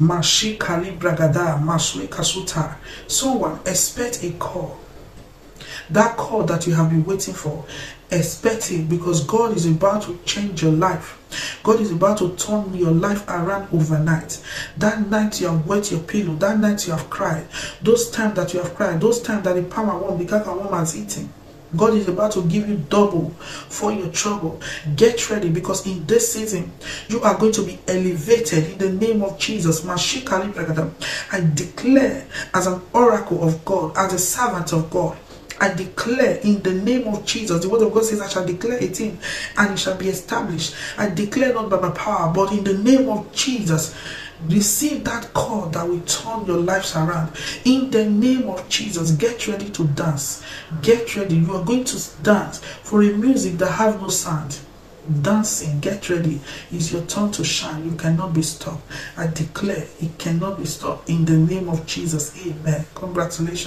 Mashi Kali Bragada, Masui Kasuta. Someone expect a call. That call that you have been waiting for, expect it because God is about to change your life. God is about to turn your life around overnight. That night you have wet your pillow, that night you have cried, those times that you have cried, those times that the palmerworm, the one has eaten. God is about to give you double for your trouble. Get ready because in this season you are going to be elevated in the name of Jesus. I declare as an oracle of God, as a servant of God, I declare in the name of Jesus, the word of God says, I shall declare a thing and it shall be established. I declare not by my power, but in the name of Jesus, receive that call that will turn your lives around. In the name of Jesus, get ready to dance. Get ready. You are going to dance for a music that have no sound. Dancing get ready. It's your turn to shine. You cannot be stopped. I declare it cannot be stopped. In the name of jesus amen. Congratulations